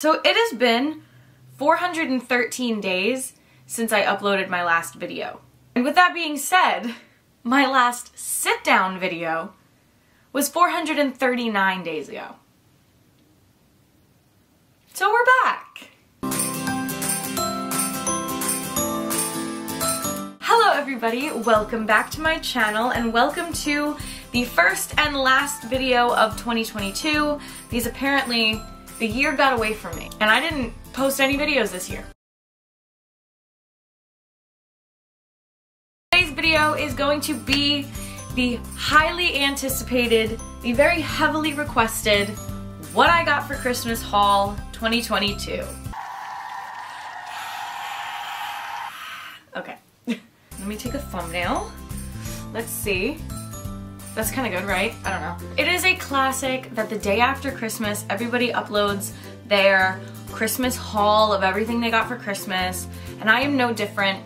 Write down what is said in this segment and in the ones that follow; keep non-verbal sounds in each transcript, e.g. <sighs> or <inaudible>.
So it has been 413 days since I uploaded my last video. And with that being said, my last sit down video was 439 days ago. So we're back. Hello everybody, welcome back to my channel and welcome to the first and last video of 2022. These apparently the year got away from me and I didn't post any videos this year. Today's video is going to be the highly anticipated, the very heavily requested what I got for Christmas haul 2022. <sighs> Okay, <laughs> let me take a thumbnail. Let's see. That's kind of good, right? I don't know. It is a classic that the day after Christmas, everybody uploads their Christmas haul of everything they got for Christmas, and I am no different.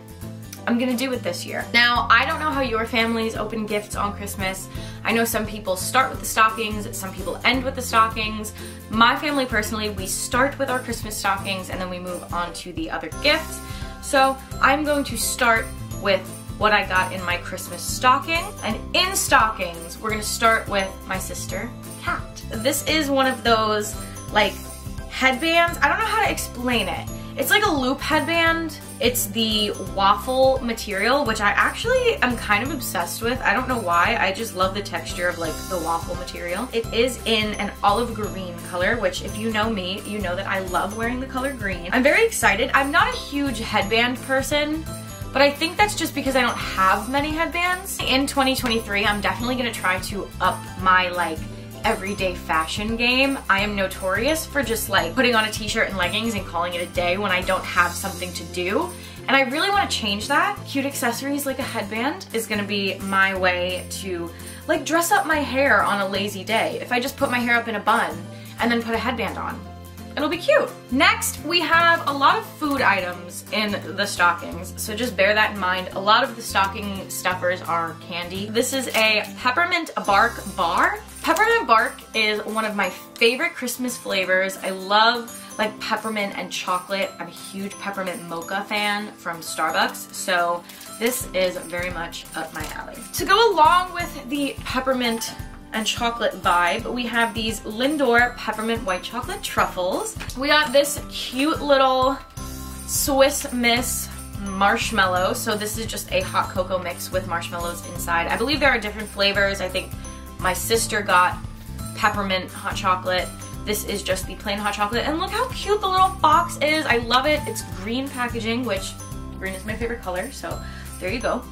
I'm gonna do it this year. Now, I don't know how your families open gifts on Christmas. I know some people start with the stockings, some people end with the stockings. My family personally, we start with our Christmas stockings and then we move on to the other gifts. So I'm going to start with what I got in my Christmas stocking. And in stockings, we're gonna start with my sister, Kat. This is one of those like headbands. I don't know how to explain it. It's like a loop headband. It's the waffle material, which I actually am kind of obsessed with. I don't know why, I just love the texture of like the waffle material. It is in an olive green color, which if you know me, you know that I love wearing the color green. I'm very excited. I'm not a huge headband person, but I think that's just because I don't have many headbands. In 2023, I'm definitely gonna try to up my like everyday fashion game. I am notorious for just like putting on a t-shirt and leggings and calling it a day when I don't have something to do. And I really want to change that. Cute accessories like a headband is gonna be my way to like dress up my hair on a lazy day. If I just put my hair up in a bun and then put a headband on. It'll be cute. Next, we have a lot of food items in the stockings, so just bear that in mind. A lot of the stocking stuffers are candy. This is a peppermint bark bar. Peppermint bark is one of my favorite Christmas flavors. I love like peppermint and chocolate. I'm a huge peppermint mocha fan from Starbucks, so this is very much up my alley. To go along with the peppermint and chocolate vibe. We have these Lindor peppermint white chocolate truffles. We got this cute little Swiss Miss marshmallow. So this is just a hot cocoa mix with marshmallows inside. I believe there are different flavors. I think my sister got peppermint hot chocolate. This is just the plain hot chocolate. And look how cute the little box is. I love it. It's green packaging, which green is my favorite color. So there you go.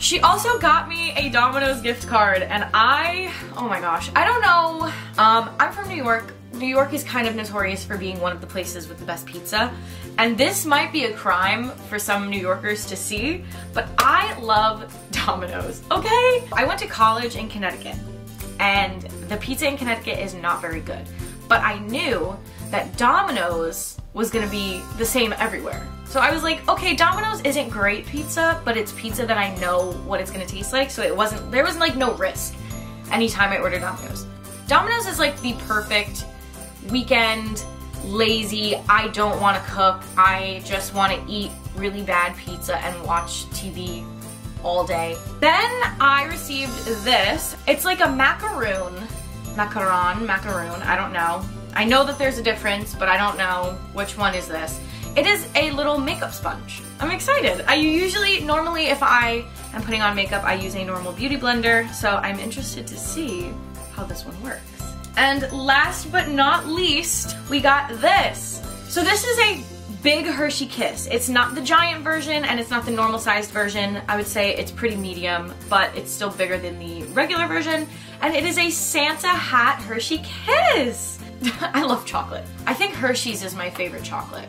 She also got me a Domino's gift card and I, oh my gosh, I don't know. Um, I'm from New York. New York is kind of notorious for being one of the places with the best pizza. And this might be a crime for some New Yorkers to see, but I love <laughs> Domino's, okay? I went to college in Connecticut and the pizza in Connecticut is not very good. But I knew that Domino's was gonna be the same everywhere. So I was like, okay, Domino's isn't great pizza, but it's pizza that I know what it's gonna taste like, so it wasn't, there was like no risk anytime I ordered Domino's. Domino's is like the perfect weekend, lazy, I don't wanna cook, I just wanna eat really bad pizza and watch TV all day. Then I received this. It's like a macaroon, macaron, macaroon, I don't know. I know that there's a difference, but I don't know which one is this. It is a little makeup sponge. I'm excited. I usually, normally if I am putting on makeup, I use a normal beauty blender, so I'm interested to see how this one works. And last but not least, we got this. So this is a big Hershey Kiss. It's not the giant version and it's not the normal sized version. I would say it's pretty medium, but it's still bigger than the regular version. And it is a Santa hat Hershey Kiss. <laughs> I love chocolate. I think Hershey's is my favorite chocolate.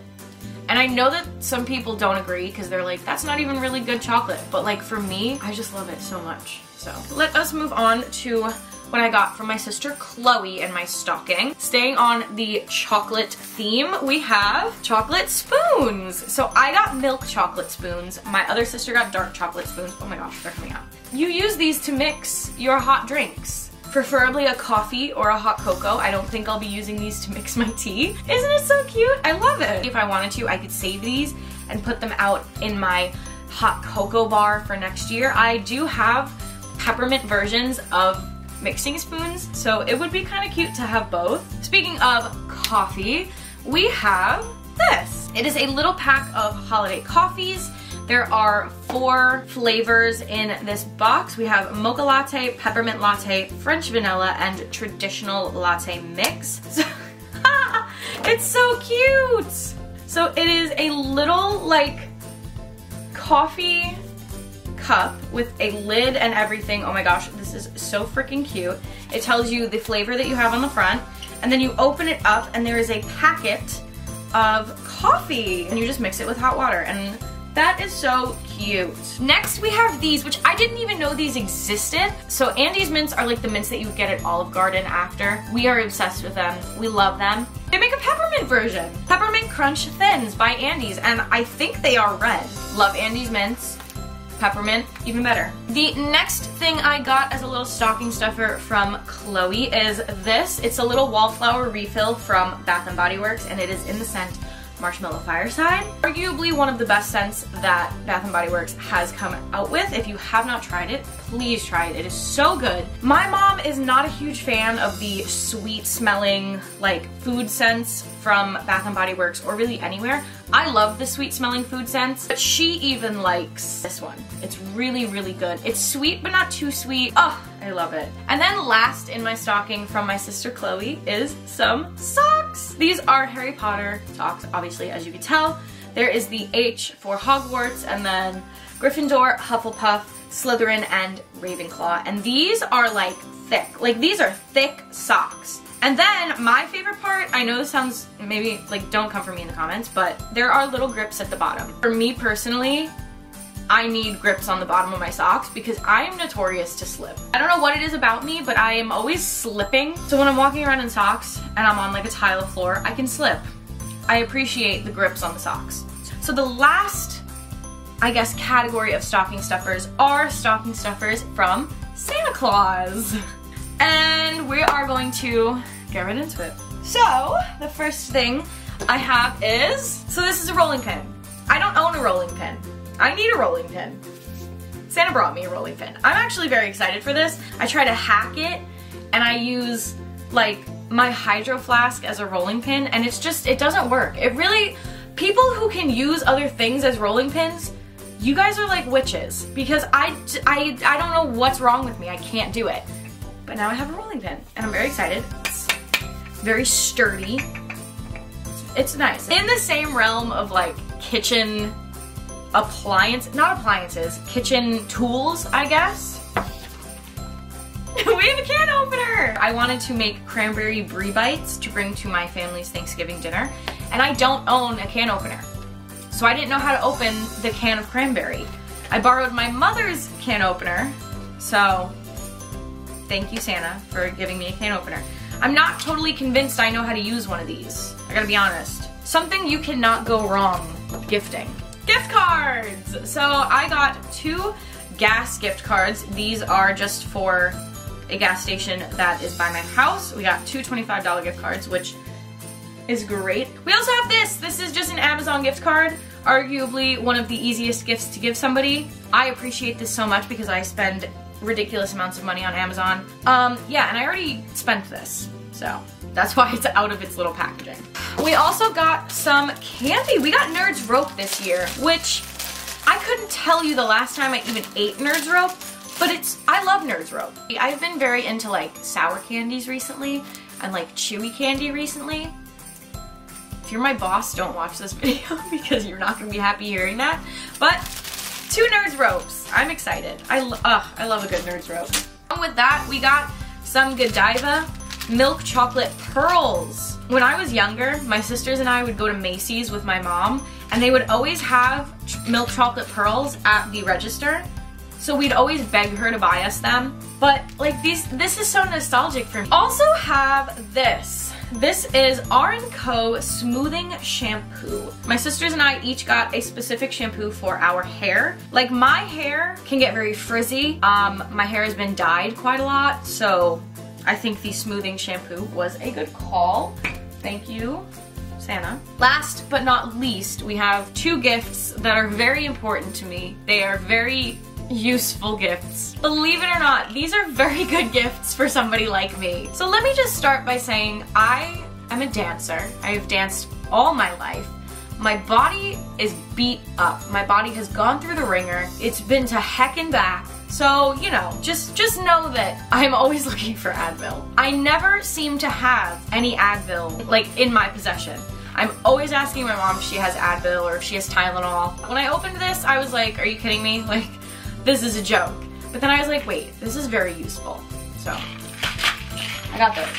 And I know that some people don't agree because they're like, that's not even really good chocolate. But like for me, I just love it so much. So let us move on to what I got from my sister Chloe in my stocking. Staying on the chocolate theme, we have chocolate spoons. So I got milk chocolate spoons. My other sister got dark chocolate spoons. Oh my gosh, they're coming out. You use these to mix your hot drinks preferably a coffee or a hot cocoa. I don't think I'll be using these to mix my tea. Isn't it so cute? I love it. If I wanted to, I could save these and put them out in my hot cocoa bar for next year. I do have peppermint versions of mixing spoons, so it would be kind of cute to have both. Speaking of coffee, we have this. It is a little pack of holiday coffees. There are four flavors in this box. We have mocha latte, peppermint latte, French vanilla, and traditional latte mix. <laughs> it's so cute! So it is a little like coffee cup with a lid and everything. Oh my gosh, this is so freaking cute. It tells you the flavor that you have on the front, and then you open it up and there is a packet of coffee, and you just mix it with hot water, and that is so cute. Next, we have these, which I didn't even know these existed. So Andes mints are like the mints that you would get at Olive Garden after. We are obsessed with them. We love them. They make a peppermint version. Peppermint Crunch Thins by Andes, and I think they are red. Love Andes mints peppermint, even better. The next thing I got as a little stocking stuffer from Chloe is this. It's a little wallflower refill from Bath & Body Works and it is in the scent Marshmallow Fireside. Arguably one of the best scents that Bath & Body Works has come out with. If you have not tried it, please try it. It is so good. My mom is not a huge fan of the sweet smelling like food scents from Bath & Body Works or really anywhere. I love the sweet smelling food scents, but she even likes this one. It's really, really good. It's sweet, but not too sweet. Oh, I love it. And then last in my stocking from my sister Chloe is some socks. These are Harry Potter socks, obviously, as you can tell. There is the H for Hogwarts, and then Gryffindor, Hufflepuff, Slytherin, and Ravenclaw. And these are like thick. Like these are thick socks. And then my favorite part, I know this sounds maybe like don't come for me in the comments, but there are little grips at the bottom. For me personally, I need grips on the bottom of my socks because I am notorious to slip. I don't know what it is about me, but I am always slipping. So when I'm walking around in socks and I'm on like a tile floor, I can slip. I appreciate the grips on the socks. So the last, I guess, category of stocking stuffers are stocking stuffers from Santa Claus. And we are going to get right into it. So, the first thing I have is, so this is a rolling pin. I don't own a rolling pin. I need a rolling pin. Santa brought me a rolling pin. I'm actually very excited for this. I try to hack it and I use like my hydro flask as a rolling pin and it's just, it doesn't work. It really, people who can use other things as rolling pins, you guys are like witches because I, I, I don't know what's wrong with me. I can't do it. But now I have a rolling pin and I'm very excited. It's very sturdy. It's nice. In the same realm of like kitchen appliance, not appliances, kitchen tools, I guess. <laughs> we have a can opener! I wanted to make cranberry brie bites to bring to my family's Thanksgiving dinner, and I don't own a can opener. So I didn't know how to open the can of cranberry. I borrowed my mother's can opener, so thank you Santa for giving me a can opener. I'm not totally convinced I know how to use one of these. I gotta be honest. Something you cannot go wrong gifting gift cards. So I got two gas gift cards. These are just for a gas station that is by my house. We got two $25 gift cards, which is great. We also have this. This is just an Amazon gift card. Arguably one of the easiest gifts to give somebody. I appreciate this so much because I spend ridiculous amounts of money on Amazon. Um, yeah, and I already spent this. So that's why it's out of its little packaging. We also got some candy. We got Nerds Rope this year, which I couldn't tell you the last time I even ate Nerds Rope, but it's, I love Nerds Rope. I've been very into like sour candies recently and like chewy candy recently. If you're my boss, don't watch this <laughs> video because you're not gonna be happy hearing that. But two Nerds Ropes. I'm excited. I, uh, I love a good Nerds Rope. And with that, we got some Godiva milk chocolate pearls. When I was younger, my sisters and I would go to Macy's with my mom and they would always have milk chocolate pearls at the register. So we'd always beg her to buy us them. But like these, this is so nostalgic for me. Also have this. This is R & Co Smoothing Shampoo. My sisters and I each got a specific shampoo for our hair. Like my hair can get very frizzy. Um, my hair has been dyed quite a lot, so I think the smoothing shampoo was a good call. Thank you, Santa. Last but not least, we have two gifts that are very important to me. They are very useful gifts. Believe it or not, these are very <laughs> good gifts for somebody like me. So let me just start by saying I am a dancer. I have danced all my life. My body is beat up. My body has gone through the ringer. It's been to heck and back. So, you know, just just know that I'm always <laughs> looking for Advil. I never seem to have any Advil like in my possession. I'm always asking my mom if she has Advil or if she has Tylenol. When I opened this, I was like, are you kidding me? <laughs> Like, this is a joke. But then I was like, wait, this is very useful. So, I got this.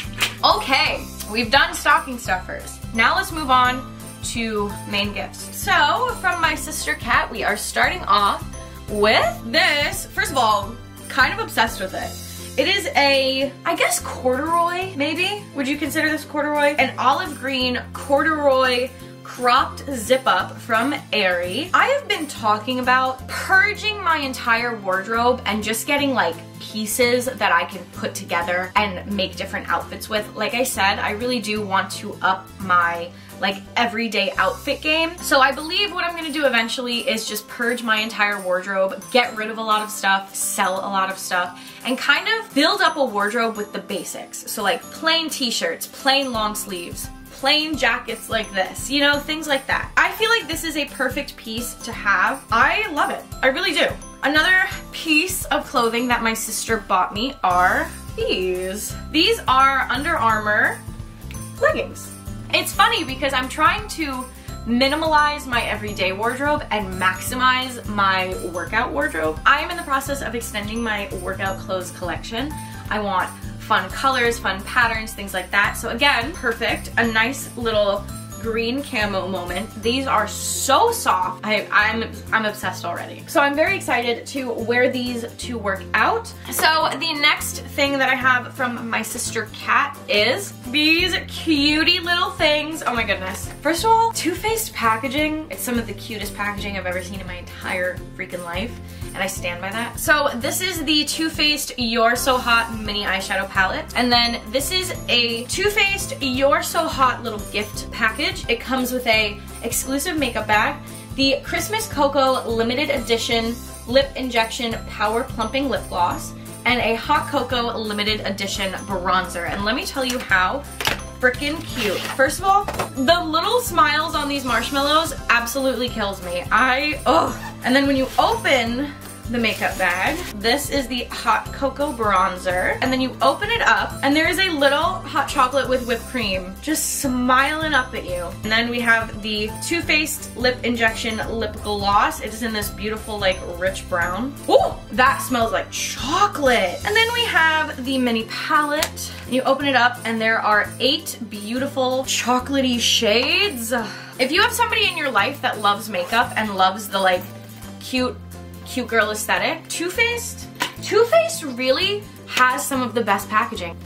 Okay, we've done stocking stuffers. Now let's move on to main gifts. So, from my sister Kat, we are starting off with this. First of all, kind of obsessed with it. It is a, I guess corduroy, maybe? Would you consider this corduroy? An olive green corduroy cropped zip up from Aerie. I have been talking about purging my entire wardrobe and just getting like pieces that I can put together and make different outfits with. Like I said, I really do want to up my like everyday outfit game. So I believe what I'm gonna do eventually is just purge my entire wardrobe, get rid of a lot of stuff, sell a lot of stuff, and kind of build up a wardrobe with the basics. So like plain t-shirts, plain long sleeves, plain jackets like this, you know, things like that. I feel like this is a perfect piece to have. I love it, I really do. Another piece of clothing that my sister bought me are these. These are Under Armour leggings. It's funny because I'm trying to minimalize my everyday wardrobe and maximize my workout wardrobe. I am in the process of extending my workout clothes collection. I want fun colors, fun patterns, things like that. So again, perfect. A nice little green camo moment. These are so soft. I, I'm, I'm obsessed already. So I'm very excited to wear these to work out. So the next thing that I have from my sister Kat is these cutie little things. Oh my goodness. First of all, Too Faced packaging. It's some of the cutest packaging I've ever seen in my entire freaking life and I stand by that. So this is the Too Faced You're So Hot mini eyeshadow palette. And then this is a Too Faced You're So Hot little gift package. It comes with a exclusive makeup bag, the Christmas Cocoa limited edition lip injection power plumping lip gloss, and a Hot Cocoa limited edition bronzer. And let me tell you how freaking cute. First of all, the little smiles on these marshmallows absolutely kills me. I, oh. And then when you open the makeup bag. This is the Hot Cocoa Bronzer. And then you open it up and there is a little hot chocolate with whipped cream just smiling up at you. And then we have the Too Faced Lip Injection Lip Gloss. It is in this beautiful like rich brown. Ooh, that smells like chocolate. And then we have the mini palette. You open it up and there are eight beautiful chocolatey shades. If you have somebody in your life that loves makeup and loves the like cute cute girl aesthetic. Too Faced? Too Faced really has some of the best packaging.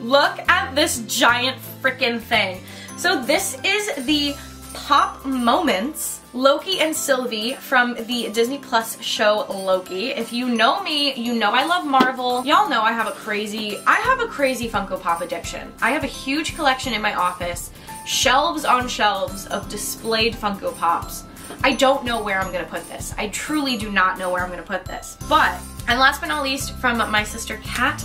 Look at this giant freaking thing. So this is the Pop Moments Loki and Sylvie from the Disney Plus show Loki. If you know me, you know I love Marvel. Y'all know I have a crazy, I have a crazy Funko Pop addiction. I have a huge collection in my office, shelves on shelves of displayed Funko Pops. I don't know where I'm gonna put this. I truly do not know where I'm gonna put this. But, and last but not least, from my sister Kat,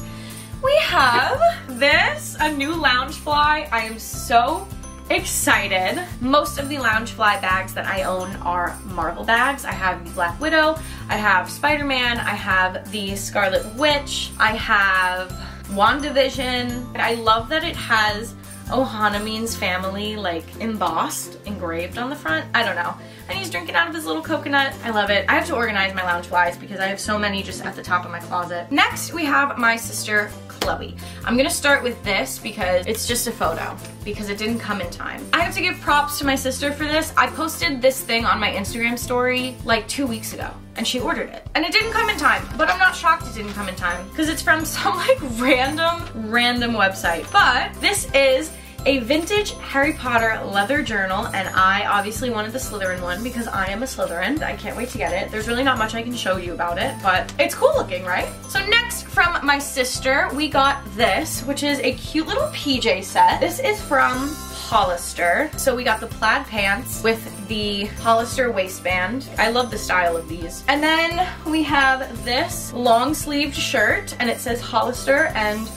we have this, a new Loungefly. I am so excited. Most of the Loungefly bags that I own are Marvel bags. I have the Black Widow, I have Spider-Man, I have the Scarlet Witch, I have WandaVision. I love that it has Ohana means family like embossed, engraved on the front. I don't know. And he's drinking out of his little coconut. I love it. I have to organize my Loungeflies because I have so many just at the top of my closet. Next, we have my sister Chloe. I'm gonna start with this because it's just a photo because it didn't come in time. I have to give props to my sister for this. I posted this thing on my Instagram story like two weeks ago and she ordered it. And it didn't come in time, but I'm not shocked it didn't come in time because it's from <laughs> some like random, random website. But this is a vintage Harry Potter leather journal, and I obviously wanted the Slytherin one because I am a Slytherin. I can't wait to get it. There's really not much I can show you about it, but it's cool looking, right? So next from my sister, we got this, which is a cute little PJ set. This is from Hollister. So we got the plaid pants with the Hollister waistband. I love the style of these. And then we have this long sleeved shirt and it says Hollister and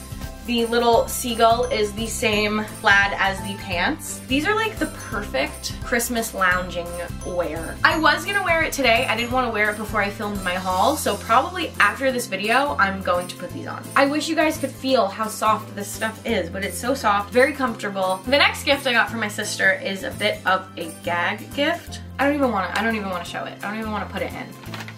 the little seagull is the same plaid as the pants. These are like the perfect Christmas lounging wear. I was gonna wear it today. I didn't want to wear it before I filmed my haul, so probably after this video, I'm going to put these on. I wish you guys could feel how soft this stuff is, but it's so soft, very comfortable. The next gift I got from my sister is a bit of a gag gift. I don't even want to, I don't even want to show it. I don't even want to put it in.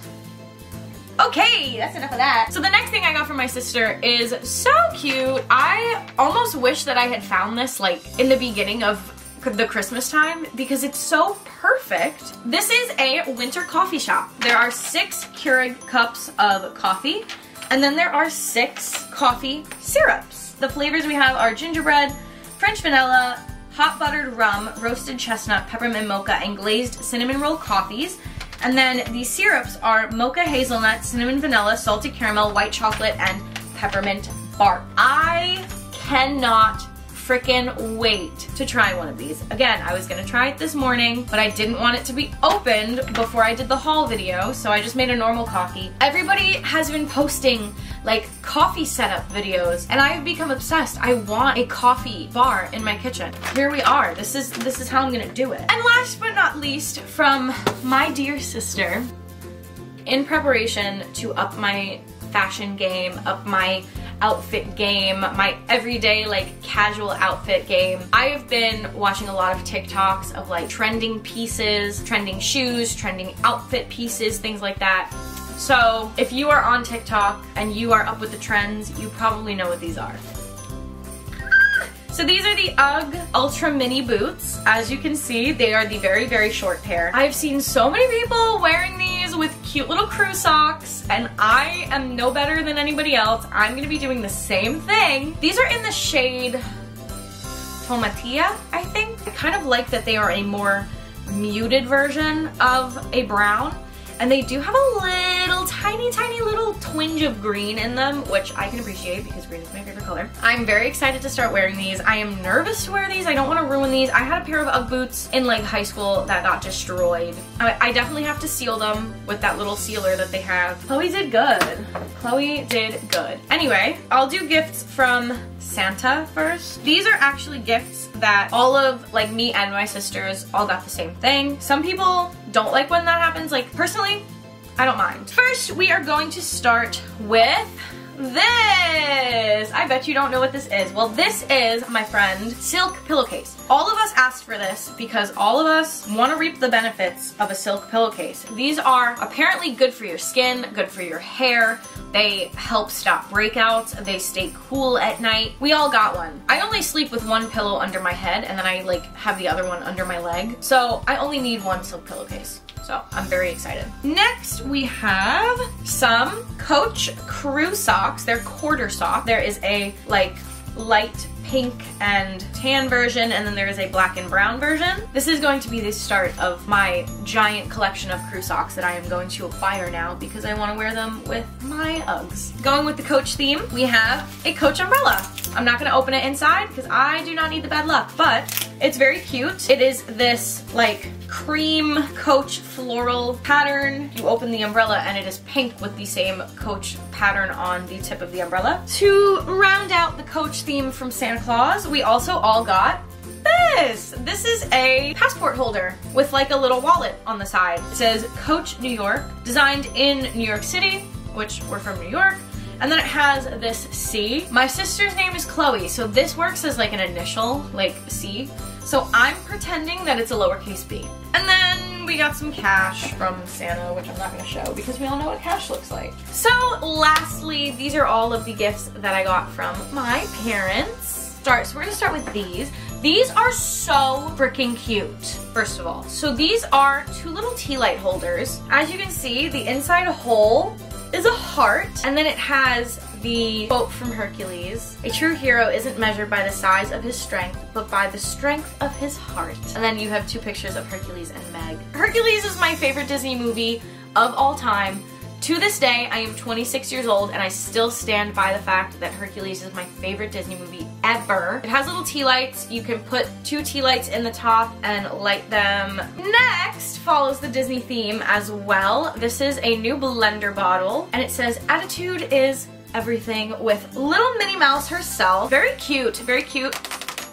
Okay, that's enough of that. So the next thing I got from my sister is so cute. I almost wish that I had found this like in the beginning of the Christmas time because it's so perfect. This is a winter coffee shop. There are six Keurig cups of coffee and then there are six coffee syrups. The flavors we have are gingerbread, French vanilla, hot buttered rum, roasted chestnut, peppermint mocha, and glazed cinnamon roll coffees. And then the syrups are mocha hazelnut, cinnamon vanilla, salted caramel, white chocolate, and peppermint bark. I cannot freaking wait to try one of these. Again, I was gonna try it this morning, but I didn't want it to be opened before I did the haul video, so I just made a normal coffee. Everybody has been posting like coffee setup videos and I have become obsessed. I want a coffee bar in my kitchen. Here we are. This is this is how I'm gonna do it. And last but not least, from my dear sister, in preparation to up my fashion game, up my outfit game, my everyday like casual outfit game. I have been watching a lot of TikToks of like trending pieces, trending shoes, trending outfit pieces, things like that. So if you are on TikTok and you are up with the trends, you probably know what these are. So these are the UGG Ultra Mini Boots. As you can see, they are the very, very short pair. I've seen so many people wearing these cute little crew socks, and I am no better than anybody else. I'm gonna be doing the same thing. These are in the shade Tomatilla, I think. I kind of like that they are a more muted version of a brown. And they do have a little tiny, tiny little twinge of green in them, which I can appreciate because green is my favorite color. I'm very excited to start wearing these. I am nervous to wear these. I don't want to ruin these. I had a pair of UGG boots in like high school that got destroyed. I, I definitely have to seal them with that little sealer that they have. Chloe did good. Chloe did good. Anyway, I'll do gifts from Santa first. These are actually gifts that all of like me and my sisters all got the same thing. Some people don't like when that happens. Like personally, I don't mind. First, we are going to start with this. I bet you don't know what this is. Well, this is, my friend, silk pillowcase. All of us asked for this because all of us want to reap the benefits of a silk pillowcase. These are apparently good for your skin, good for your hair. They help stop breakouts. They stay cool at night. We all got one. I only sleep with one pillow under my head and then I like have the other one under my leg. So I only need one silk pillowcase. So I'm very excited. Next, we have some Coach Crew socks. They're quarter sock. There is a like light pink and tan version and then there is a black and brown version. This is going to be the start of my giant collection of crew socks that I am going to acquire now because I want to wear them with my Uggs. Going with the Coach theme, we have a Coach umbrella. I'm not going to open it inside because I do not need the bad luck, but it's very cute. It is this like cream coach floral pattern. You open the umbrella and it is pink with the same coach pattern on the tip of the umbrella. To round out the coach theme from Santa Claus, we also all got this. This is a passport holder with like a little wallet on the side. It says Coach New York, designed in New York City, which we're from New York. And then it has this C. My sister's name is Chloe, so this works as like an initial, like C. So I'm pretending that it's a lowercase b. And then we got some cash from Santa, which I'm not gonna show because we all know what cash looks like. So lastly, these are all of the gifts that I got from my parents. Start, so we're gonna start with these. These are so freaking cute, first of all. So these are two little tea light holders. As you can see, the inside hole is a heart, and then it has the quote from Hercules. A true hero isn't measured by the size of his strength, but by the strength of his heart. And then you have two pictures of Hercules and Meg. Hercules is my favorite Disney movie of all time. To this day, I am 26 years old and I still stand by the fact that Hercules is my favorite Disney movie ever. It has little tea lights. You can put two tea lights in the top and light them. Next follows the Disney theme as well. This is a new blender bottle and it says attitude is everything with little Minnie Mouse herself. Very cute, very cute.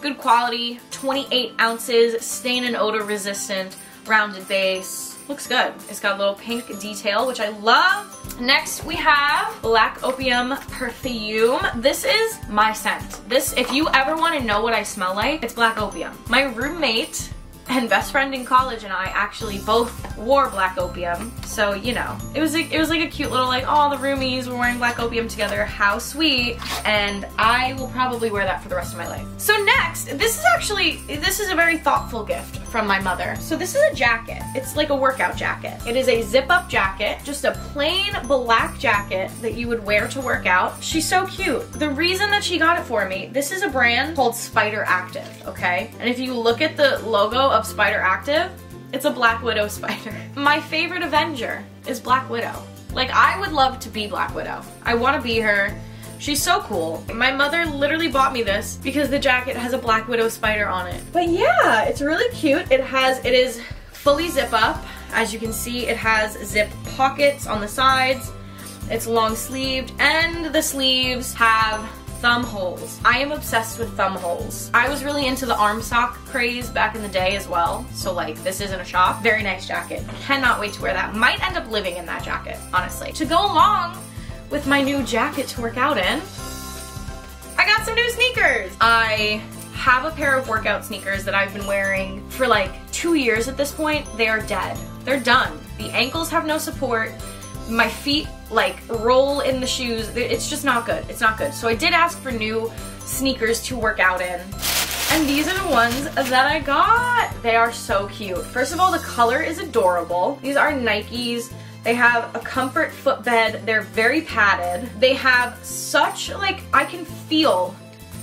Good quality, 28 ounces, stain and odor resistant, rounded base Looks good. It's got a little pink detail, which I love. Next, we have Black Opium Perfume. This is my scent. This, if you ever want to know what I smell like, it's Black Opium. My roommate and best friend in college and I actually both wore black opium. So, you know, it was like, it was like a cute little like, oh, the roomies were wearing black opium together. How sweet. And I will probably wear that for the rest of my life. So next, this is actually, this is a very thoughtful gift from my mother. So this is a jacket. It's like a workout jacket. It is a zip up jacket, just a plain black jacket that you would wear to work out. She's so cute. The reason that she got it for me, this is a brand called Spyder Active, okay? And if you look at the logo of Spyder Active, it's a Black Widow spider. My favorite Avenger is Black Widow. Like, I would love to be Black Widow. I want to be her. She's so cool. My mother literally bought me this because the jacket has a Black Widow spider on it. But yeah, it's really cute. It has, it is fully zip up. As you can see, it has zip pockets on the sides. It's long sleeved and the sleeves have thumb holes. I am obsessed with thumb holes. I was really into the arm sock craze back in the day as well. So like this isn't a shop. Very nice jacket. Cannot wait to wear that. Might end up living in that jacket, honestly. To go along with my new jacket to work out in, I got some new sneakers. I have a pair of workout sneakers that I've been wearing for like two years at this point. They are dead. They're done. The ankles have no support my feet like roll in the shoes. It's just not good. It's not good. So I did ask for new sneakers to work out in. And these are the ones that I got. They are so cute. First of all, the color is adorable. These are Nikes. They have a comfort footbed. They're very padded. They have such, like, I can feel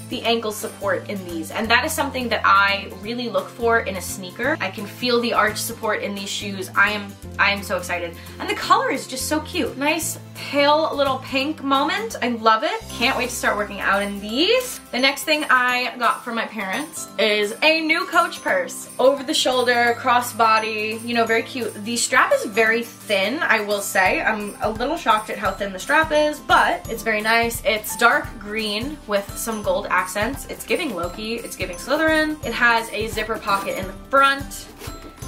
the ankle support in these and that is something that I really look for in a sneaker. I can feel the arch support in these shoes. I am I am so excited. And the color is just so cute. Nice pale little pink moment. I love it. Can't wait to start working out in these. The next thing I got from my parents is a new Coach purse. Over the shoulder, crossbody, you know, very cute. The strap is very thin, I will say. I'm a little shocked at how thin the strap is, but it's very nice. It's dark green with some gold accents. It's giving Loki, it's giving Slytherin. It has a zipper pocket in the front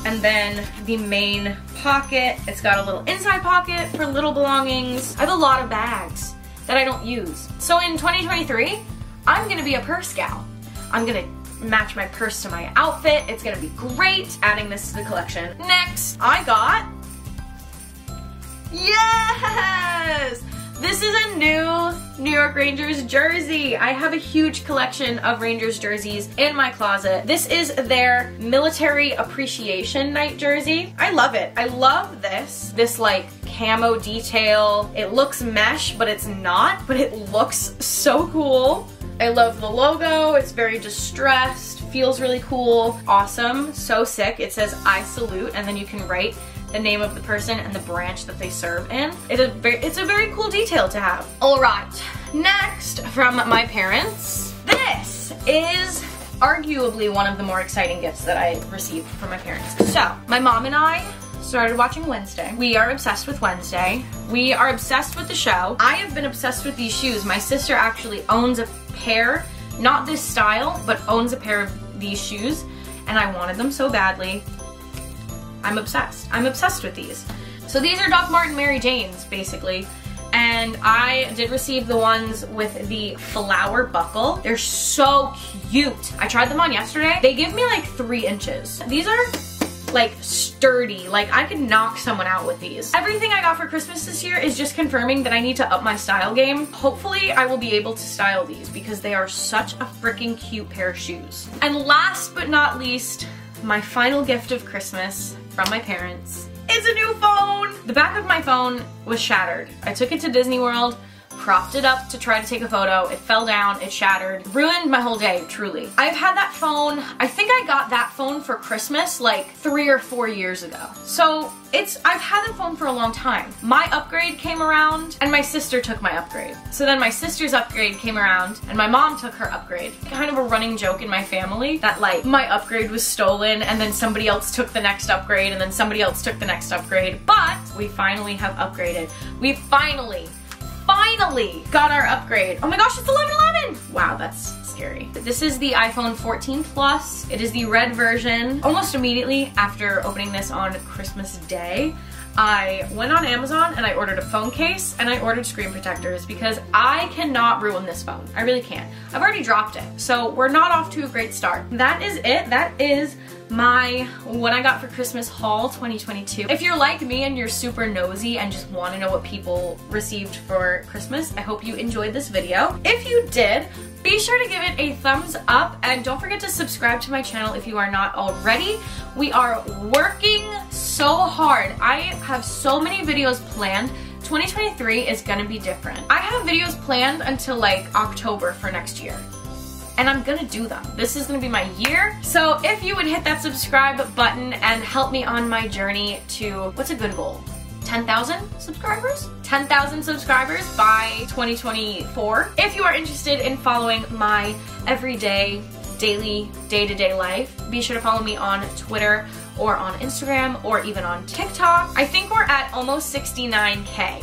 and then the main pocket. It's got a little inside pocket for little belongings. I have a lot of bags that I don't use. So in 2023, I'm gonna be a purse gal. I'm gonna match my purse to my outfit. It's gonna be great adding this to the collection. Next, I got, yes! This is a new New York Rangers jersey. I have a huge collection of Rangers jerseys in my closet. This is their military appreciation night jersey. I love it. I love this. This like camo detail. It looks mesh, but it's not, but it looks so cool. I love the logo. It's very distressed, feels really cool. Awesome, so sick. It says I salute and then you can write the name of the person and the branch that they serve in. It's a very, it's a very cool detail to have. All right, next from my parents, this is arguably one of the more exciting gifts that I received from my parents. So, my mom and I started watching Wednesday. We are obsessed with Wednesday. We are obsessed with the show. I have been obsessed with these shoes. My sister actually owns a pair, not this style, but owns a pair of these shoes, and I wanted them so badly. I'm obsessed. I'm obsessed with these. So these are Doc Marten Mary Janes, basically. And I did receive the ones with the flower buckle. They're so cute. I tried them on yesterday. They give me like three inches. These are like sturdy. Like I could knock someone out with these. Everything I got for Christmas this year is just confirming that I need to up my style game. Hopefully I will be able to style these because they are such a freaking cute pair of shoes. And last but not least, my final gift of Christmas from my parents. is a new phone! The back of my phone was shattered. I took it to Disney World, propped it up to try to take a photo. It fell down, it shattered, ruined my whole day, truly. I've had that phone, I think I got that phone for Christmas like three or four years ago. So it's, I've had the phone for a long time. My upgrade came around and my sister took my upgrade. So then my sister's upgrade came around and my mom took her upgrade. Kind of a running joke in my family that like my upgrade was stolen and then somebody else took the next upgrade and then somebody else took the next upgrade. But we finally have upgraded. We finally, finally got our upgrade. Oh my gosh, it's 1111! Wow, that's scary. This is the iPhone 14 Plus. It is the red version. Almost immediately after opening this on Christmas Day, I went on Amazon and I ordered a phone case and I ordered screen protectors because I cannot ruin this phone. I really can't. I've already dropped it, so we're not off to a great start. That is it. That is my what I got for Christmas haul 2022. If you're like me and you're super nosy and just want to know what people received for Christmas, I hope you enjoyed this video. If you did, be sure to give it a thumbs up and don't forget to subscribe to my channel if you are not already. We are working so hard. I have so many videos planned 2023 is gonna be different. I have videos planned until like October for next year and I'm gonna do them. This is gonna be my year. So if you would hit that subscribe button and help me on my journey to, what's a good goal? 10,000 subscribers? 10,000 subscribers by 2024. If you are interested in following my everyday, daily, day-to-day -day life, be sure to follow me on Twitter or on Instagram or even on TikTok. I think we're at almost 69K.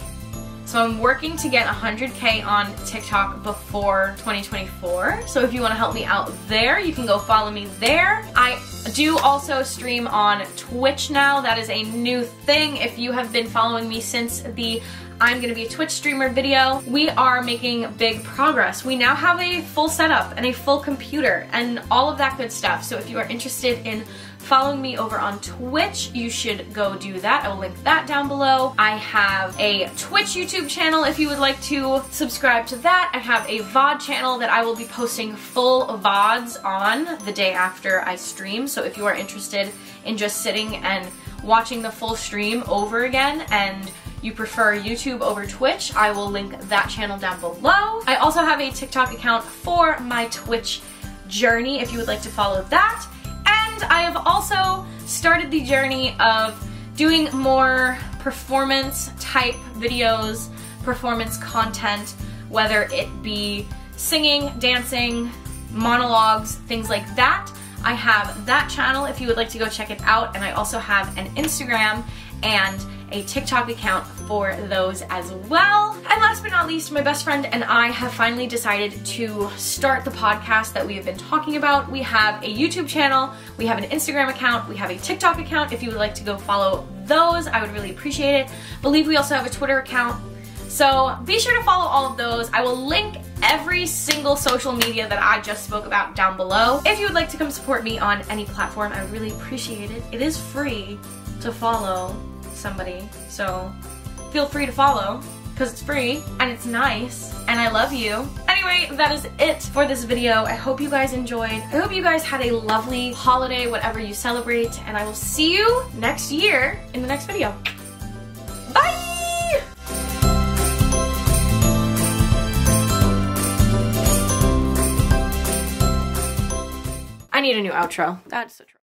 So I'm working to get 100k on TikTok before 2024. So if you want to help me out there, you can go follow me there. I do also stream on Twitch now. That is a new thing. If you have been following me since the I'm gonna be a Twitch streamer video. We are making big progress. We now have a full setup and a full computer and all of that good stuff. So if you are interested in following me over on Twitch, you should go do that. I will link that down below. I have a Twitch YouTube channel if you would like to subscribe to that. I have a VOD channel that I will be posting full VODs on the day after I stream. So if you are interested in just sitting and watching the full stream over again and you prefer YouTube over Twitch, I will link that channel down below. I also have a TikTok account for my Twitch journey if you would like to follow that. And I have also started the journey of doing more performance type videos, performance content, whether it be singing, dancing, monologues, things like that. I have that channel if you would like to go check it out, and I also have an Instagram and a TikTok account for those as well. And last but not least, my best friend and I have finally decided to start the podcast that we have been talking about. We have a YouTube channel, we have an Instagram account, we have a TikTok account. If you would like to go follow those, I would really appreciate it. believe we also have a Twitter account. So be sure to follow all of those. I will link every single social media that I just spoke about down below. If you would like to come support me on any platform, I really appreciate it. It is free to follow somebody, so feel free to follow because it's free and it's nice and I love you. Anyway, that is it for this video. I hope you guys enjoyed. I hope you guys had a lovely holiday, whatever you celebrate, and I will see you next year in the next video. Bye! I need a new outro. That's a